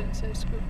den sags skyld.